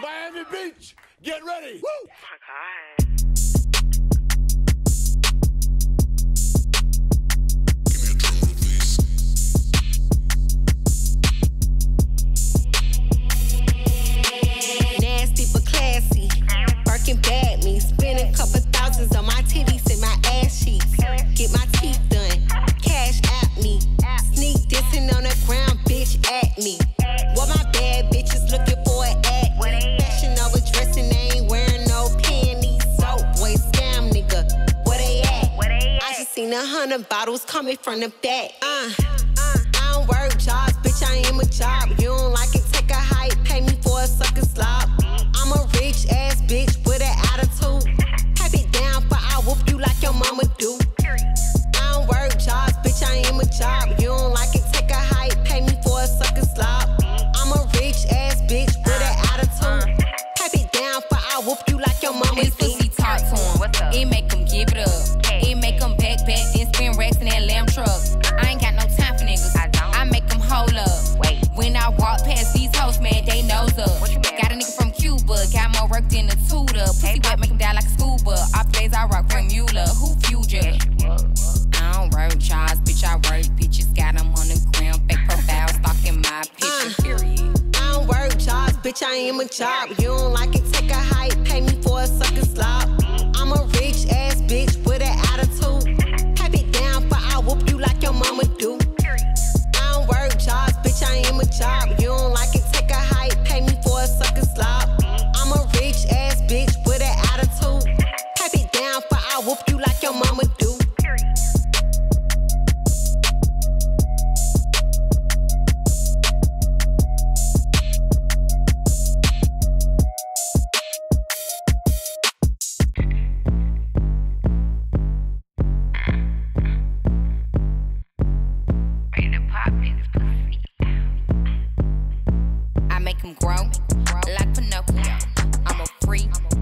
Miami Beach, get ready. Woo! Oh my God. Nasty but classy, me, a couple thousands on my titties and my ass cheeks. Get my teeth done, cash at me, sneak dissing on the ground, bitch at me. Nine hundred bottles coming from the back. Uh. in am a chop. You don't like it. free.